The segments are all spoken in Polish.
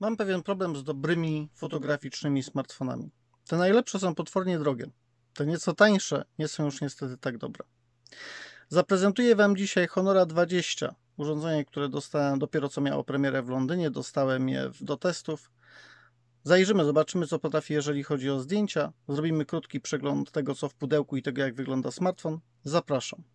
Mam pewien problem z dobrymi fotograficznymi smartfonami. Te najlepsze są potwornie drogie. Te nieco tańsze nie są już niestety tak dobre. Zaprezentuję Wam dzisiaj Honora 20, urządzenie, które dostałem dopiero co miało premierę w Londynie. Dostałem je do testów. Zajrzymy, zobaczymy co potrafi, jeżeli chodzi o zdjęcia. Zrobimy krótki przegląd tego, co w pudełku i tego, jak wygląda smartfon. Zapraszam.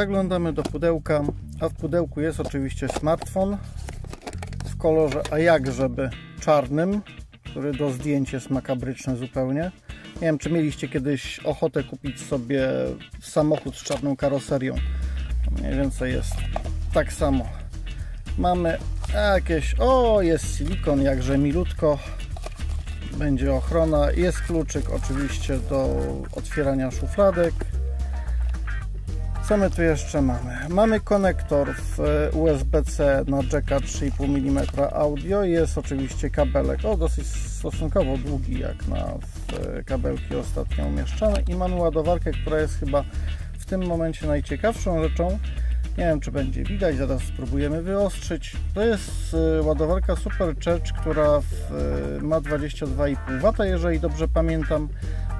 Zaglądamy do pudełka, a w pudełku jest oczywiście smartfon w kolorze, a jak żeby czarnym, który do zdjęć jest makabryczny zupełnie. Nie wiem, czy mieliście kiedyś ochotę kupić sobie samochód z czarną karoserią. Mniej więcej jest tak samo. Mamy jakieś, o jest silikon, jakże milutko. Będzie ochrona, jest kluczyk oczywiście do otwierania szufladek co my tu jeszcze mamy? Mamy konektor e, USB-C na jacka 3,5 mm audio. Jest oczywiście kabelek, o dosyć stosunkowo długi jak na e, kabelki ostatnio umieszczane i mamy ładowarkę, która jest chyba w tym momencie najciekawszą rzeczą. Nie wiem, czy będzie widać, zaraz spróbujemy wyostrzyć. To jest e, ładowarka Supercharge, która ma 22,5 W, jeżeli dobrze pamiętam.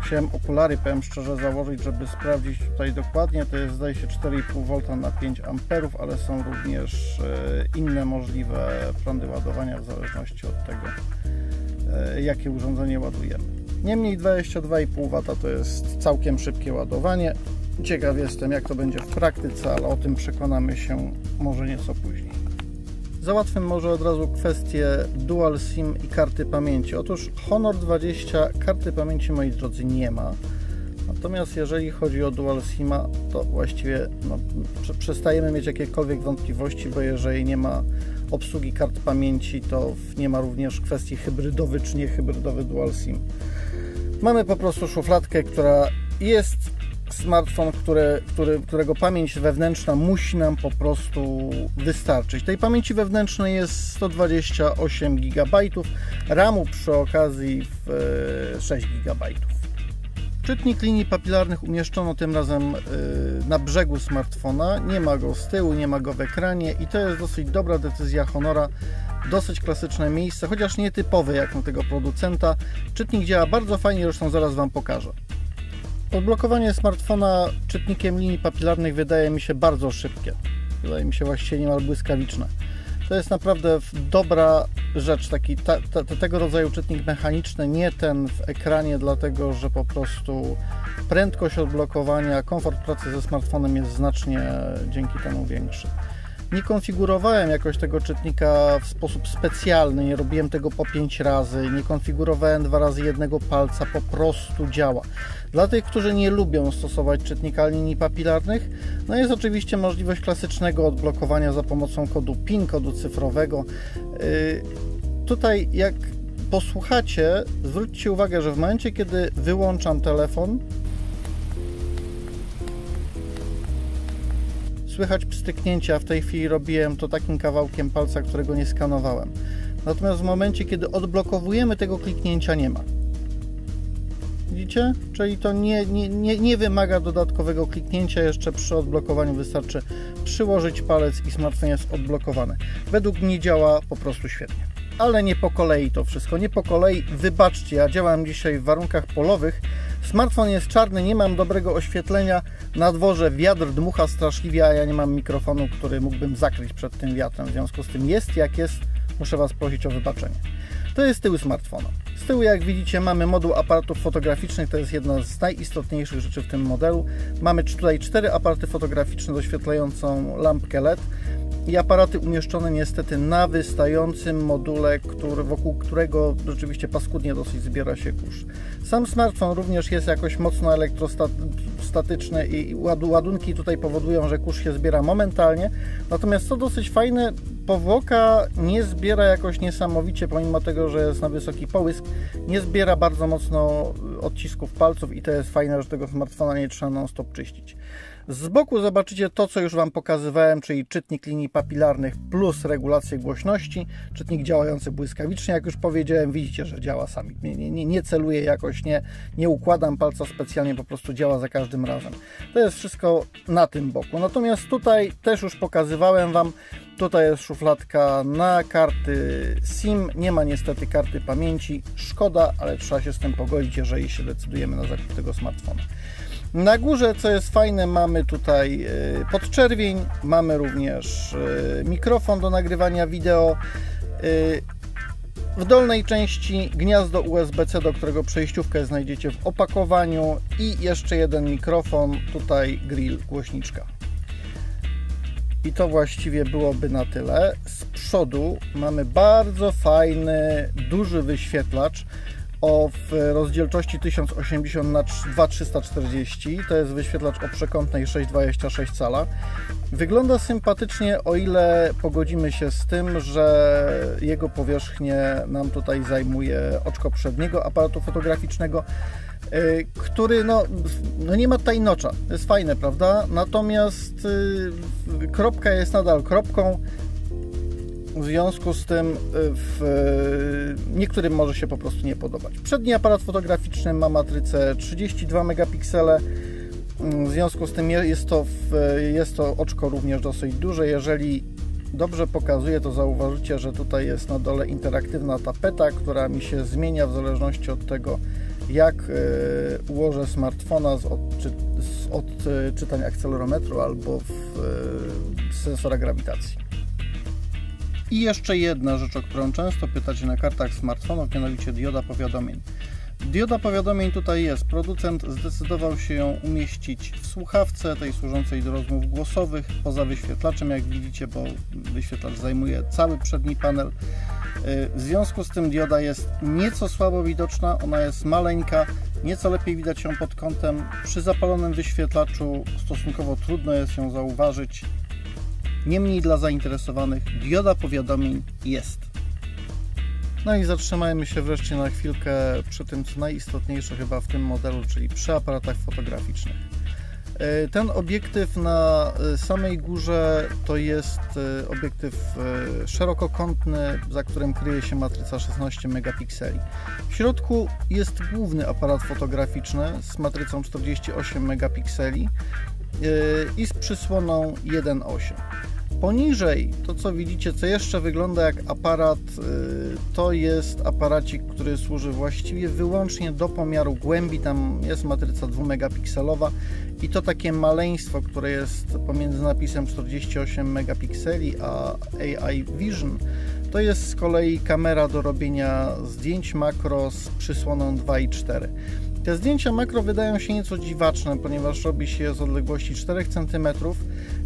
Musiałem okulary, powiem szczerze, założyć, żeby sprawdzić tutaj dokładnie. To jest zdaje się 4,5 V na 5 A, ale są również e, inne możliwe prądy ładowania w zależności od tego, e, jakie urządzenie ładujemy. Niemniej 22,5 W to jest całkiem szybkie ładowanie. Ciekaw jestem, jak to będzie w praktyce, ale o tym przekonamy się może nieco później. Załatwmy może od razu kwestię Dual SIM i karty pamięci. Otóż Honor 20 karty pamięci, moi drodzy, nie ma. Natomiast jeżeli chodzi o Dual SIMa, to właściwie no, przestajemy mieć jakiekolwiek wątpliwości, bo jeżeli nie ma obsługi kart pamięci, to nie ma również kwestii hybrydowy czy nie hybrydowy Dual SIM. Mamy po prostu szufladkę, która jest smartfon, który, który, którego pamięć wewnętrzna musi nam po prostu wystarczyć. Tej pamięci wewnętrznej jest 128 GB, RAMu przy okazji w 6 GB. Czytnik linii papilarnych umieszczono tym razem y, na brzegu smartfona. Nie ma go z tyłu, nie ma go w ekranie i to jest dosyć dobra decyzja Honora. Dosyć klasyczne miejsce, chociaż nietypowe jak na tego producenta. Czytnik działa bardzo fajnie, zresztą zaraz Wam pokażę. Odblokowanie smartfona czytnikiem linii papilarnych wydaje mi się bardzo szybkie. Wydaje mi się właściwie niemal błyskawiczne. To jest naprawdę dobra rzecz, taki ta, ta, tego rodzaju czytnik mechaniczny, nie ten w ekranie, dlatego że po prostu prędkość odblokowania, komfort pracy ze smartfonem jest znacznie dzięki temu większy. Nie konfigurowałem jakoś tego czytnika w sposób specjalny, nie robiłem tego po 5 razy, nie konfigurowałem dwa razy jednego palca, po prostu działa. Dla tych, którzy nie lubią stosować czytnika linii papilarnych, no jest oczywiście możliwość klasycznego odblokowania za pomocą kodu PIN, kodu cyfrowego. Yy, tutaj jak posłuchacie, zwróćcie uwagę, że w momencie, kiedy wyłączam telefon, słychać pstryknięcia. W tej chwili robiłem to takim kawałkiem palca, którego nie skanowałem. Natomiast w momencie, kiedy odblokowujemy tego kliknięcia nie ma. Widzicie? Czyli to nie, nie, nie, nie wymaga dodatkowego kliknięcia, jeszcze przy odblokowaniu wystarczy przyłożyć palec i smartfon jest odblokowany. Według mnie działa po prostu świetnie. Ale nie po kolei to wszystko, nie po kolei. Wybaczcie, ja działam dzisiaj w warunkach polowych. Smartfon jest czarny, nie mam dobrego oświetlenia. Na dworze wiatr dmucha straszliwie, a ja nie mam mikrofonu, który mógłbym zakryć przed tym wiatrem. W związku z tym jest jak jest, muszę Was prosić o wybaczenie. To jest tył smartfona. Z tyłu, jak widzicie, mamy moduł aparatów fotograficznych, to jest jedna z najistotniejszych rzeczy w tym modelu. Mamy tutaj cztery aparaty fotograficzne doświetlającą lampkę LED i aparaty umieszczone niestety na wystającym module, który, wokół którego rzeczywiście paskudnie dosyć zbiera się kurz. Sam smartfon również jest jakoś mocno elektrostatyczny i ładunki tutaj powodują, że kurz się zbiera momentalnie. Natomiast co dosyć fajne, powłoka nie zbiera jakoś niesamowicie, pomimo tego, że jest na wysoki połysk, nie zbiera bardzo mocno odcisków palców i to jest fajne, że tego smartfona nie trzeba non-stop czyścić. Z boku zobaczycie to, co już Wam pokazywałem, czyli czytnik linii papilarnych plus regulację głośności, czytnik działający błyskawicznie, jak już powiedziałem, widzicie, że działa sami. Nie, nie, nie celuję jakoś, nie, nie układam palca specjalnie, po prostu działa za każdym razem. To jest wszystko na tym boku. Natomiast tutaj też już pokazywałem Wam, tutaj jest szufladka na karty SIM, nie ma niestety karty pamięci, szkoda, ale trzeba się z tym pogodzić, jeżeli się decydujemy na zakup tego smartfona. Na górze, co jest fajne, mamy tutaj e, podczerwień, mamy również e, mikrofon do nagrywania wideo. E, w dolnej części gniazdo USB-C, do którego przejściówkę znajdziecie w opakowaniu i jeszcze jeden mikrofon, tutaj grill głośniczka. I to właściwie byłoby na tyle. Z przodu mamy bardzo fajny, duży wyświetlacz o rozdzielczości 1080 na 2340 to jest wyświetlacz o przekątnej 6,26 cala. Wygląda sympatycznie, o ile pogodzimy się z tym, że jego powierzchnię nam tutaj zajmuje oczko przedniego aparatu fotograficznego, y, który no, no nie ma tutaj nocza. jest fajne, prawda? Natomiast y, kropka jest nadal kropką. W związku z tym y, w, niektórym może się po prostu nie podobać. Przedni aparat fotograficzny ma matrycę 32 megapiksele. Mm, w związku z tym jest to, jest to oczko również dosyć duże. Jeżeli dobrze pokazuje, to zauważycie, że tutaj jest na dole interaktywna tapeta, która mi się zmienia w zależności od tego, jak y, ułożę smartfona z, odczy, z odczytań akcelerometru albo w, y, sensora grawitacji. I jeszcze jedna rzecz, o którą często pytacie na kartach smartfonów, mianowicie dioda powiadomień. Dioda powiadomień tutaj jest. Producent zdecydował się ją umieścić w słuchawce, tej służącej do rozmów głosowych, poza wyświetlaczem, jak widzicie, bo wyświetlacz zajmuje cały przedni panel. Y, w związku z tym dioda jest nieco słabo widoczna, ona jest maleńka, nieco lepiej widać ją pod kątem. Przy zapalonym wyświetlaczu stosunkowo trudno jest ją zauważyć. Niemniej dla zainteresowanych dioda powiadomień jest. No i zatrzymajmy się wreszcie na chwilkę przy tym, co najistotniejsze chyba w tym modelu, czyli przy aparatach fotograficznych. E, ten obiektyw na e, samej górze to jest e, obiektyw szerokokątny, za którym kryje się matryca 16 megapikseli. W środku jest główny aparat fotograficzny z matrycą 48 megapikseli i z przysłoną 1.8. Poniżej to co widzicie, co jeszcze wygląda jak aparat, y, to jest aparacik, który służy właściwie wyłącznie do pomiaru głębi. Tam jest matryca 2 megapikselowa i to takie maleństwo, które jest pomiędzy napisem 48 megapikseli a AI Vision. To jest z kolei kamera do robienia zdjęć makro z przysłoną 2.4. Te zdjęcia makro wydają się nieco dziwaczne, ponieważ robi się je z odległości 4 cm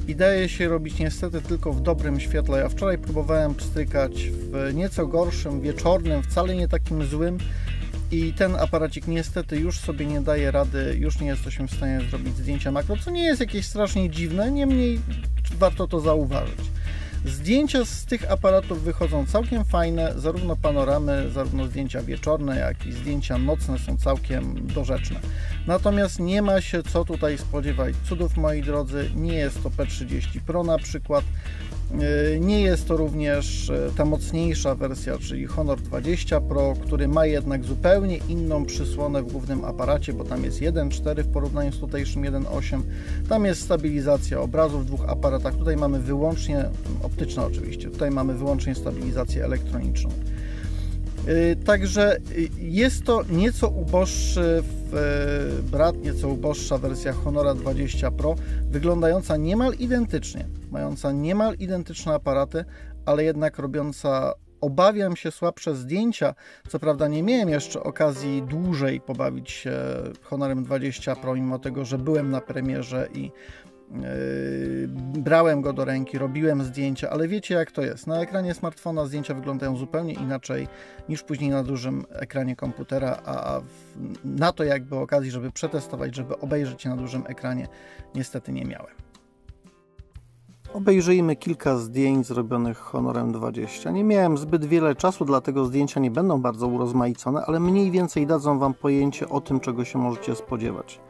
i daje się robić niestety tylko w dobrym świetle. Ja wczoraj próbowałem pstrykać w nieco gorszym, wieczornym, wcale nie takim złym i ten aparacik niestety już sobie nie daje rady, już nie jesteśmy w stanie zrobić zdjęcia makro, co nie jest jakieś strasznie dziwne, niemniej warto to zauważyć. Zdjęcia z tych aparatów wychodzą całkiem fajne, zarówno panoramy, zarówno zdjęcia wieczorne, jak i zdjęcia nocne są całkiem dorzeczne. Natomiast nie ma się co tutaj spodziewać cudów, moi drodzy, nie jest to P30 Pro na przykład, nie jest to również e, ta mocniejsza wersja, czyli Honor 20 Pro, który ma jednak zupełnie inną przysłonę w głównym aparacie, bo tam jest 1.4 w porównaniu z tutejszym 1.8. Tam jest stabilizacja obrazu w dwóch aparatach. Tutaj mamy wyłącznie, optyczna oczywiście, tutaj mamy wyłącznie stabilizację elektroniczną. E, także jest to nieco uboższy brat, nieco uboższa wersja Honora 20 Pro, wyglądająca niemal identycznie mająca niemal identyczne aparaty, ale jednak robiąca obawiam się słabsze zdjęcia. Co prawda nie miałem jeszcze okazji dłużej pobawić się Honorem 20 Pro, mimo tego, że byłem na premierze i brałem go do ręki, robiłem zdjęcia, ale wiecie jak to jest. Na ekranie smartfona zdjęcia wyglądają zupełnie inaczej niż później na dużym ekranie komputera, a na to jakby okazji, żeby przetestować, żeby obejrzeć je na dużym ekranie, niestety nie miałem. Obejrzyjmy kilka zdjęć zrobionych honorem 20. Nie miałem zbyt wiele czasu, dlatego zdjęcia nie będą bardzo urozmaicone, ale mniej więcej dadzą Wam pojęcie o tym, czego się możecie spodziewać.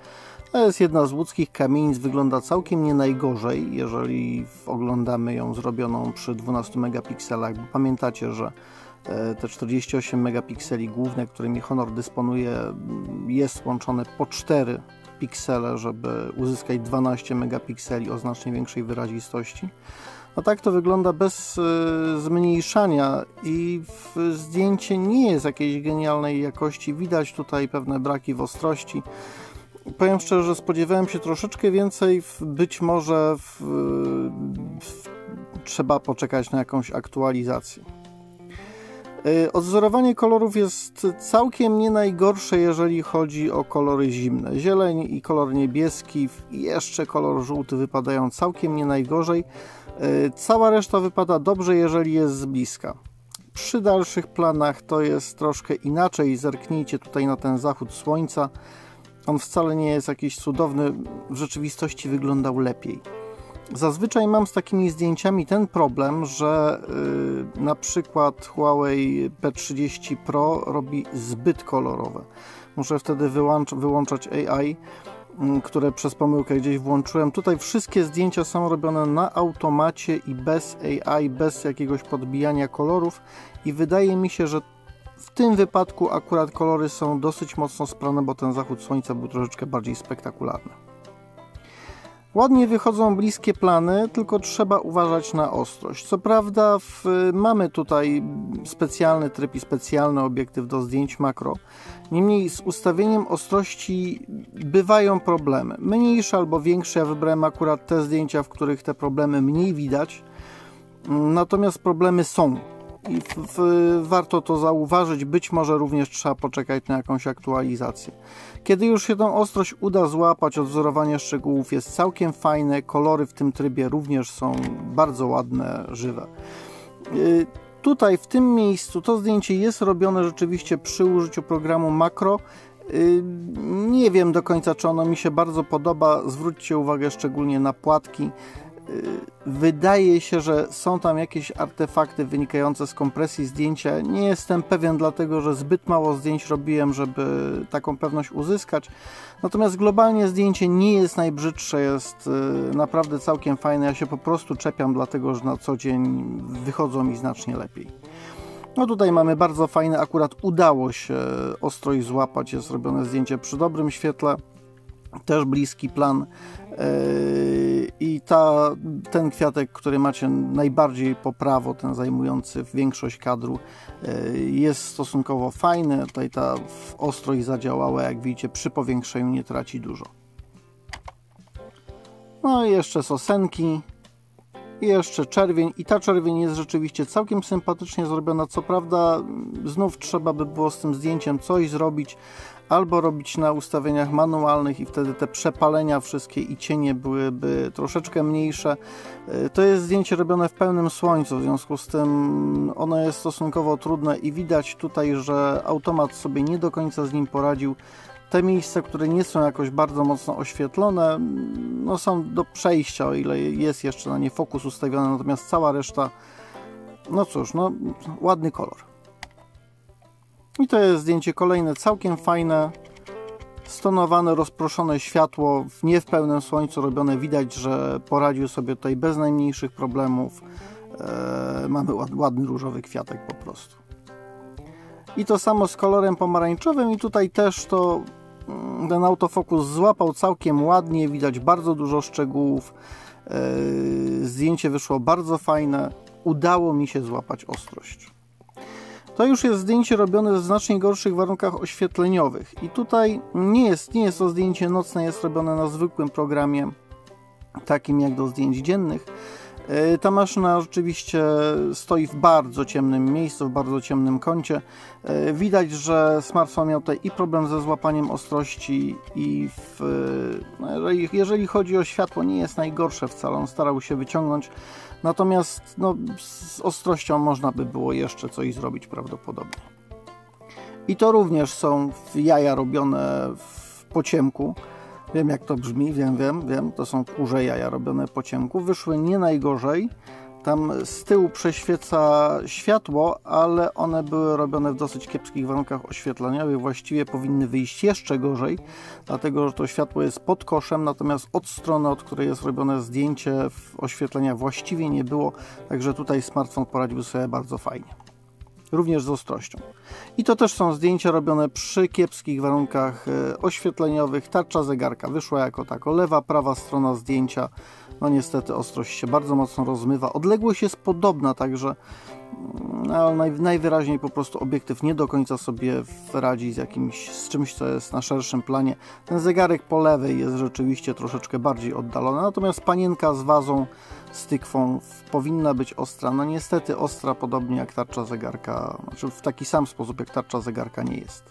To jest jedna z łódzkich kamienic, wygląda całkiem nie najgorzej, jeżeli oglądamy ją zrobioną przy 12 megapikselach, bo pamiętacie, że e, te 48 megapikseli główne, którymi Honor dysponuje, jest łączone po 4 piksele, żeby uzyskać 12 megapikseli o znacznie większej wyrazistości. A tak to wygląda bez y, zmniejszania i zdjęcie nie jest jakiejś genialnej jakości. Widać tutaj pewne braki w ostrości. Powiem szczerze, że spodziewałem się troszeczkę więcej. Być może w, w, trzeba poczekać na jakąś aktualizację. Y, odzorowanie kolorów jest całkiem nie najgorsze, jeżeli chodzi o kolory zimne. Zieleń i kolor niebieski i jeszcze kolor żółty wypadają całkiem nie najgorzej. Y, cała reszta wypada dobrze, jeżeli jest z bliska. Przy dalszych planach to jest troszkę inaczej. Zerknijcie tutaj na ten zachód słońca. On wcale nie jest jakiś cudowny, w rzeczywistości wyglądał lepiej. Zazwyczaj mam z takimi zdjęciami ten problem, że yy, na przykład Huawei P30 Pro robi zbyt kolorowe. Muszę wtedy wyłącz, wyłączać AI, yy, które przez pomyłkę gdzieś włączyłem. Tutaj wszystkie zdjęcia są robione na automacie i bez AI, bez jakiegoś podbijania kolorów i wydaje mi się, że w tym wypadku akurat kolory są dosyć mocno sprane, bo ten zachód słońca był troszeczkę bardziej spektakularny. Ładnie wychodzą bliskie plany, tylko trzeba uważać na ostrość. Co prawda w, mamy tutaj specjalny tryb i specjalny obiektyw do zdjęć makro. Niemniej z ustawieniem ostrości bywają problemy. Mniejsze albo większe, ja wybrałem akurat te zdjęcia, w których te problemy mniej widać. Natomiast problemy są i w, w, warto to zauważyć. Być może również trzeba poczekać na jakąś aktualizację. Kiedy już się tą ostrość uda złapać, odwzorowanie szczegółów jest całkiem fajne, kolory w tym trybie również są bardzo ładne, żywe. Yy, tutaj w tym miejscu to zdjęcie jest robione rzeczywiście przy użyciu programu Makro. Y, nie wiem do końca, czy ono mi się bardzo podoba. Zwróćcie uwagę szczególnie na płatki. Y, wydaje się, że są tam jakieś artefakty wynikające z kompresji zdjęcia. Nie jestem pewien, dlatego że zbyt mało zdjęć robiłem, żeby taką pewność uzyskać. Natomiast globalnie zdjęcie nie jest najbrzydsze, jest y, naprawdę całkiem fajne. Ja się po prostu czepiam, dlatego że na co dzień wychodzą mi znacznie lepiej. No tutaj mamy bardzo fajne, akurat udało się ostrość złapać, jest robione zdjęcie przy dobrym świetle też bliski plan i ta, ten kwiatek, który macie najbardziej po prawo, ten zajmujący większość kadru yy, jest stosunkowo fajny, tutaj ta ostrość zadziałała, jak widzicie przy powiększeniu nie traci dużo. No i jeszcze sosenki i jeszcze czerwień. I ta czerwień jest rzeczywiście całkiem sympatycznie zrobiona, co prawda znów trzeba by było z tym zdjęciem coś zrobić, albo robić na ustawieniach manualnych i wtedy te przepalenia wszystkie i cienie byłyby troszeczkę mniejsze. E, to jest zdjęcie robione w pełnym słońcu, w związku z tym ono jest stosunkowo trudne i widać tutaj, że automat sobie nie do końca z nim poradził. Te miejsca, które nie są jakoś bardzo mocno oświetlone, no są do przejścia, o ile jest jeszcze na nie fokus ustawiony, natomiast cała reszta, no cóż, no ładny kolor. I to jest zdjęcie kolejne, całkiem fajne, stonowane, rozproszone światło, nie w pełnym słońcu robione. Widać, że poradził sobie tutaj bez najmniejszych problemów. Eee, mamy ładny różowy kwiatek po prostu. I to samo z kolorem pomarańczowym i tutaj też to mm, ten autofokus złapał całkiem ładnie, widać bardzo dużo szczegółów. Eee, zdjęcie wyszło bardzo fajne. Udało mi się złapać ostrość. To już jest zdjęcie robione w znacznie gorszych warunkach oświetleniowych. I tutaj nie jest, nie jest to zdjęcie nocne, jest robione na zwykłym programie, takim jak do zdjęć dziennych. E, ta maszyna rzeczywiście stoi w bardzo ciemnym miejscu, w bardzo ciemnym kącie. E, widać, że smartfon miał tutaj i problem ze złapaniem ostrości i w, no jeżeli, jeżeli chodzi o światło nie jest najgorsze wcale, on starał się wyciągnąć Natomiast no, z ostrością można by było jeszcze coś zrobić prawdopodobnie. I to również są jaja robione w pociemku. Wiem jak to brzmi, wiem, wiem, wiem. To są kurze jaja robione po ciemku. Wyszły nie najgorzej. Tam z tyłu prześwieca światło, ale one były robione w dosyć kiepskich warunkach oświetleniowych. Właściwie powinny wyjść jeszcze gorzej, dlatego że to światło jest pod koszem, natomiast od strony, od której jest robione zdjęcie, oświetlenia właściwie nie było. Także tutaj smartfon poradził sobie bardzo fajnie również z ostrością. I to też są zdjęcia robione przy kiepskich warunkach e, oświetleniowych. Tarcza zegarka wyszła jako tako. Lewa, prawa strona zdjęcia. No niestety ostrość się bardzo mocno rozmywa. Odległość jest podobna, także no, naj, najwyraźniej po prostu obiektyw nie do końca sobie radzi z jakimś, z czymś, co jest na szerszym planie. Ten zegarek po lewej jest rzeczywiście troszeczkę bardziej oddalony, natomiast panienka z wazą, z tykwą powinna być ostra. No niestety ostra, podobnie jak tarcza zegarka, znaczy w taki sam sposób jak tarcza zegarka nie jest.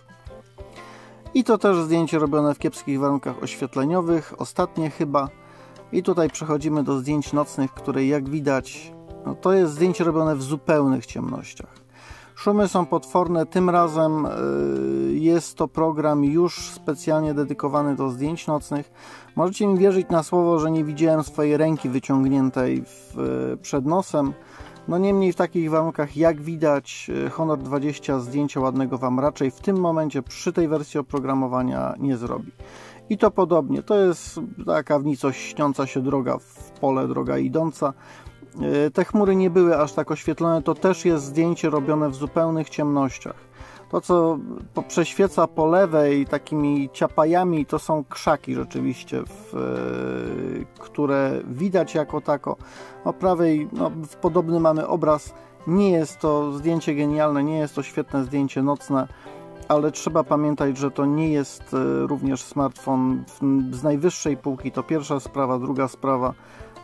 I to też zdjęcie robione w kiepskich warunkach oświetleniowych, ostatnie chyba. I tutaj przechodzimy do zdjęć nocnych, które jak widać no to jest zdjęcie robione w zupełnych ciemnościach. Szumy są potworne, tym razem y, jest to program już specjalnie dedykowany do zdjęć nocnych. Możecie mi wierzyć na słowo, że nie widziałem swojej ręki wyciągniętej w, y, przed nosem. No niemniej w takich warunkach, jak widać, y, Honor 20 zdjęcia ładnego Wam raczej w tym momencie przy tej wersji oprogramowania nie zrobi. I to podobnie, to jest taka w nicość śniąca się droga w pole, droga idąca. E, te chmury nie były aż tak oświetlone, to też jest zdjęcie robione w zupełnych ciemnościach. To, co prześwieca po lewej takimi ciapajami, to są krzaki rzeczywiście, w, e, które widać jako tako. Po prawej no, podobny mamy obraz. Nie jest to zdjęcie genialne, nie jest to świetne zdjęcie nocne, ale trzeba pamiętać, że to nie jest e, również smartfon z najwyższej półki. To pierwsza sprawa, druga sprawa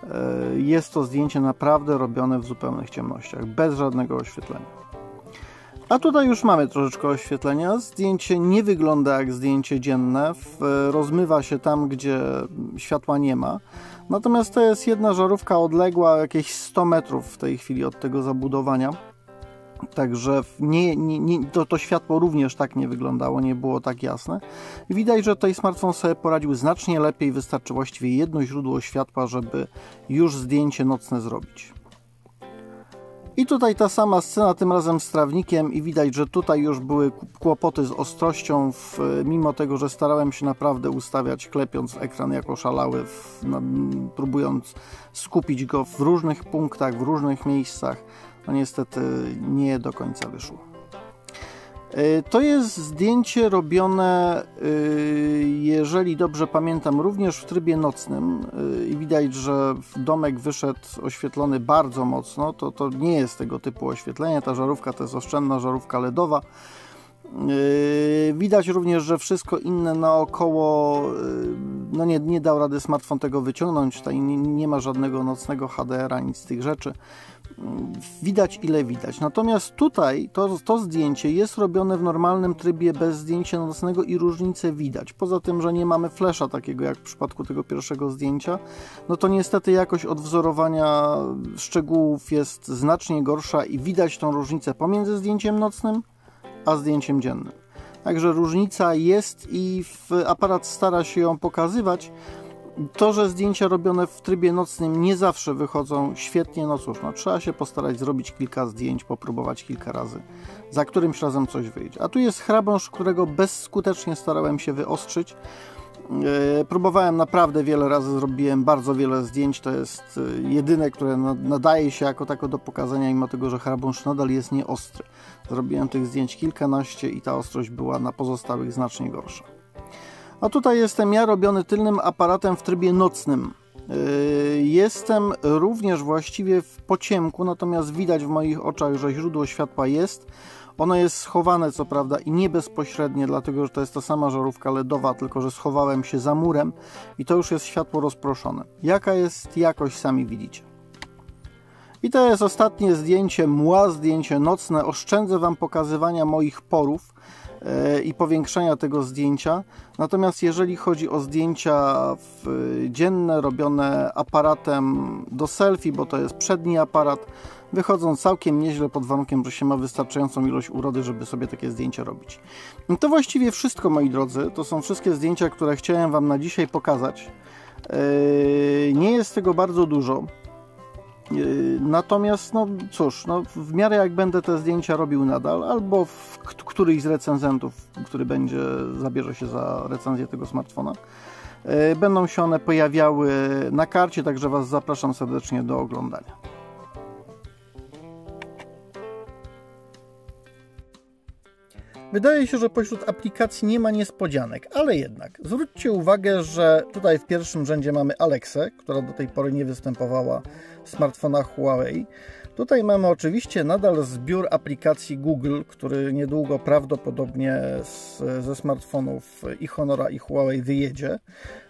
E, jest to zdjęcie naprawdę robione w zupełnych ciemnościach, bez żadnego oświetlenia. A tutaj już mamy troszeczkę oświetlenia. Zdjęcie nie wygląda jak zdjęcie dzienne, rozmywa się tam, gdzie światła nie ma. Natomiast to jest jedna żarówka odległa jakieś 100 metrów w tej chwili od tego zabudowania. Także nie, nie, nie, to, to światło również tak nie wyglądało, nie było tak jasne. Widać, że tutaj smartfon sobie poradził znacznie lepiej, wystarczy właściwie jedno źródło światła, żeby już zdjęcie nocne zrobić. I tutaj ta sama scena, tym razem z trawnikiem i widać, że tutaj już były kłopoty z ostrością, w, mimo tego, że starałem się naprawdę ustawiać, klepiąc ekran jako szalały, w, próbując skupić go w różnych punktach, w różnych miejscach no niestety nie do końca wyszło. E, to jest zdjęcie robione, e, jeżeli dobrze pamiętam, również w trybie nocnym e, i widać, że domek wyszedł oświetlony bardzo mocno. To, to nie jest tego typu oświetlenie. Ta żarówka to jest oszczędna żarówka LEDowa. Widać również, że wszystko inne naokoło, no nie, nie dał rady smartfon tego wyciągnąć. Tutaj nie, nie ma żadnego nocnego HDR-a, nic z tych rzeczy widać ile widać. Natomiast tutaj to, to zdjęcie jest robione w normalnym trybie bez zdjęcia nocnego i różnicę widać. Poza tym, że nie mamy flesza takiego jak w przypadku tego pierwszego zdjęcia, no to niestety jakość odwzorowania szczegółów jest znacznie gorsza i widać tą różnicę pomiędzy zdjęciem nocnym a zdjęciem dziennym. Także różnica jest i aparat stara się ją pokazywać, to, że zdjęcia robione w trybie nocnym nie zawsze wychodzą świetnie, no cóż, no, trzeba się postarać zrobić kilka zdjęć, popróbować kilka razy. Za którymś razem coś wyjdzie. A tu jest chrabąż, którego bezskutecznie starałem się wyostrzyć. Yy, próbowałem naprawdę wiele razy, zrobiłem bardzo wiele zdjęć. To jest yy, jedyne, które nadaje się jako tako do pokazania, mimo tego, że chrabąż nadal jest nieostry. Zrobiłem tych zdjęć kilkanaście i ta ostrość była na pozostałych znacznie gorsza. A tutaj jestem ja robiony tylnym aparatem w trybie nocnym. Yy, jestem również właściwie w pociemku, natomiast widać w moich oczach, że źródło światła jest. Ono jest schowane co prawda i nie bezpośrednie, dlatego że to jest ta sama żarówka LEDowa, tylko że schowałem się za murem i to już jest światło rozproszone. Jaka jest jakość, sami widzicie. I to jest ostatnie zdjęcie mła, zdjęcie nocne. Oszczędzę Wam pokazywania moich porów i powiększenia tego zdjęcia. Natomiast jeżeli chodzi o zdjęcia dzienne robione aparatem do selfie, bo to jest przedni aparat, wychodzą całkiem nieźle pod warunkiem, że się ma wystarczającą ilość urody, żeby sobie takie zdjęcia robić. I to właściwie wszystko, moi drodzy. To są wszystkie zdjęcia, które chciałem Wam na dzisiaj pokazać. E, nie jest tego bardzo dużo. Natomiast, no cóż, no, w miarę jak będę te zdjęcia robił nadal, albo w któryś z recenzentów, który będzie, zabierze się za recenzję tego smartfona, będą się one pojawiały na karcie, także Was zapraszam serdecznie do oglądania. Wydaje się, że pośród aplikacji nie ma niespodzianek, ale jednak zwróćcie uwagę, że tutaj w pierwszym rzędzie mamy Alexę, która do tej pory nie występowała w smartfonach Huawei. Tutaj mamy oczywiście nadal zbiór aplikacji Google, który niedługo prawdopodobnie z, ze smartfonów i Honora i Huawei wyjedzie.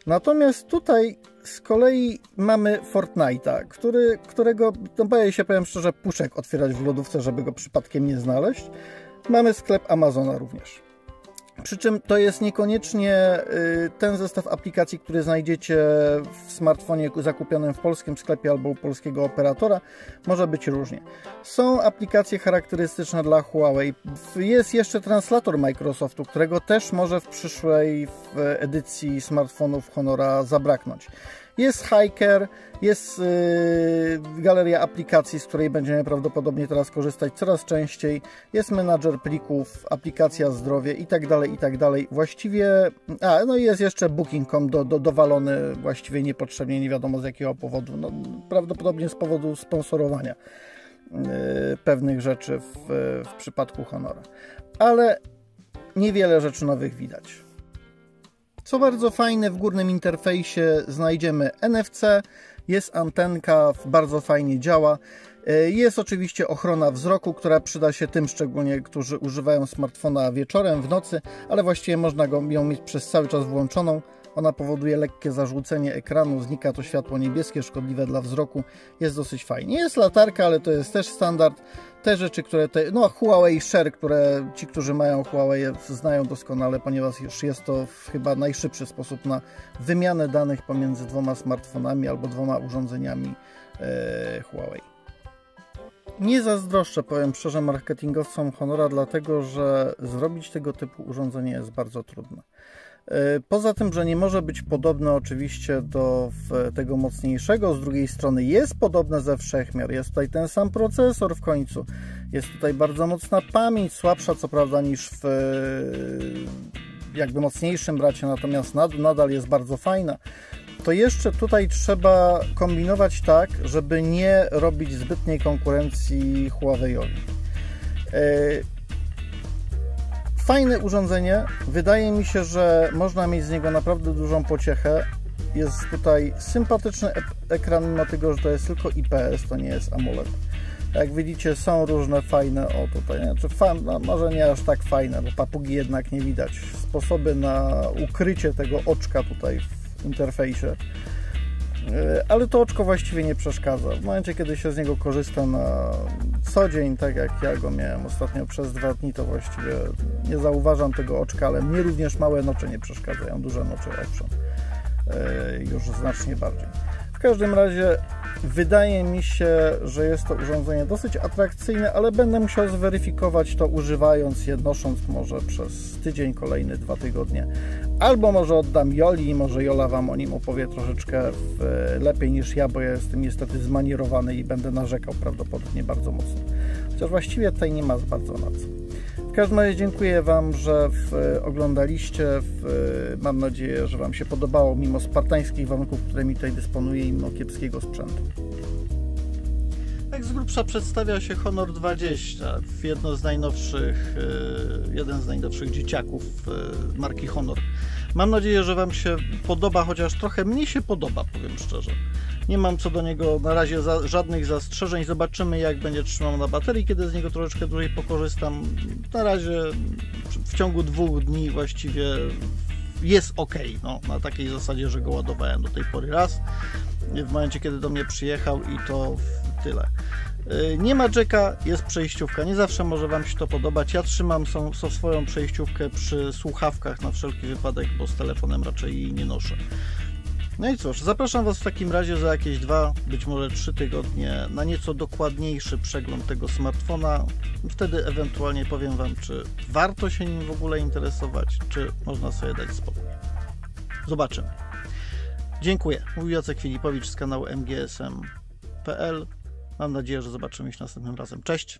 Natomiast tutaj z kolei mamy Fortnite'a, który, którego, no boję się, powiem szczerze, puszek otwierać w lodówce, żeby go przypadkiem nie znaleźć. Mamy sklep Amazona również. Przy czym to jest niekoniecznie y, ten zestaw aplikacji, który znajdziecie w smartfonie zakupionym w polskim sklepie albo u polskiego operatora. Może być różnie. Są aplikacje charakterystyczne dla Huawei. Jest jeszcze translator Microsoftu, którego też może w przyszłej edycji smartfonów Honora zabraknąć. Jest Hiker, jest yy, galeria aplikacji, z której będziemy prawdopodobnie teraz korzystać coraz częściej. Jest menadżer plików, aplikacja zdrowie i tak dalej, i tak dalej. Właściwie, a no i jest jeszcze Booking.com do, do, dowalony właściwie niepotrzebnie, nie wiadomo z jakiego powodu. No, prawdopodobnie z powodu sponsorowania yy, pewnych rzeczy w, w przypadku Honora. Ale niewiele rzeczy nowych widać. Co bardzo fajne, w górnym interfejsie znajdziemy NFC, jest antenka, bardzo fajnie działa. E, jest oczywiście ochrona wzroku, która przyda się tym szczególnie, którzy używają smartfona wieczorem, w nocy, ale właściwie można go, ją mieć przez cały czas włączoną. Ona powoduje lekkie zarzucenie ekranu, znika to światło niebieskie, szkodliwe dla wzroku. Jest dosyć fajnie. Jest latarka, ale to jest też standard. Te rzeczy, które te, no Huawei Share, które ci, którzy mają Huawei znają doskonale, ponieważ już jest to chyba najszybszy sposób na wymianę danych pomiędzy dwoma smartfonami albo dwoma urządzeniami e, Huawei. Nie zazdroszczę, powiem szczerze, marketingowcom Honora, dlatego że zrobić tego typu urządzenie jest bardzo trudne. E, poza tym, że nie może być podobne oczywiście do tego mocniejszego, z drugiej strony jest podobne ze wszechmiar. Jest tutaj ten sam procesor w końcu. Jest tutaj bardzo mocna pamięć, słabsza co prawda niż w jakby mocniejszym bracie, natomiast nadal jest bardzo fajna. To jeszcze tutaj trzeba kombinować tak, żeby nie robić zbytniej konkurencji Huawei'owi. Fajne urządzenie. Wydaje mi się, że można mieć z niego naprawdę dużą pociechę. Jest tutaj sympatyczny ekran, mimo tego, że to jest tylko IPS, to nie jest AMOLED. Jak widzicie, są różne fajne, o tutaj, znaczy no może nie aż tak fajne, bo papugi jednak nie widać. Sposoby na ukrycie tego oczka tutaj w interfejsie. E, ale to oczko właściwie nie przeszkadza. W momencie, kiedy się z niego korzysta na co dzień, tak jak ja go miałem ostatnio przez dwa dni, to właściwie nie zauważam tego oczka, ale mnie również małe nocze nie przeszkadzają, duże nocze owszem, e, już znacznie bardziej. W każdym razie wydaje mi się, że jest to urządzenie dosyć atrakcyjne, ale będę musiał zweryfikować to używając je, nosząc może przez tydzień, kolejny, dwa tygodnie. Albo może oddam Joli, może Jola Wam o nim opowie troszeczkę lepiej niż ja, bo ja jestem niestety zmanierowany i będę narzekał prawdopodobnie bardzo mocno. Chociaż właściwie tutaj nie ma bardzo na co. Każdym razie dziękuję Wam, że w, oglądaliście. W, mam nadzieję, że Wam się podobało, mimo spartańskich warunków, którymi tutaj dysponuję i mimo kiepskiego sprzętu. Tak z grubsza przedstawia się Honor 20, jedno z najnowszych, e, jeden z najnowszych dzieciaków e, marki Honor. Mam nadzieję, że Wam się podoba, chociaż trochę mnie się podoba, powiem szczerze. Nie mam co do niego na razie za, żadnych zastrzeżeń. Zobaczymy, jak będzie trzymał na baterii, kiedy z niego troszeczkę dłużej pokorzystam. Na razie w ciągu dwóch dni właściwie jest ok. No, na takiej zasadzie, że go ładowałem do tej pory raz. W momencie, kiedy do mnie przyjechał i to tyle. Y, nie ma jacka, jest przejściówka. Nie zawsze może Wam się to podobać. Ja trzymam są, są swoją przejściówkę przy słuchawkach na wszelki wypadek, bo z telefonem raczej jej nie noszę. No i cóż, zapraszam Was w takim razie za jakieś dwa, być może trzy tygodnie na nieco dokładniejszy przegląd tego smartfona. Wtedy ewentualnie powiem Wam, czy warto się nim w ogóle interesować, czy można sobie dać spokój. Zobaczymy. Dziękuję. Mówił Jacek Filipowicz z kanału mgsm.pl. Mam nadzieję, że zobaczymy się następnym razem. Cześć!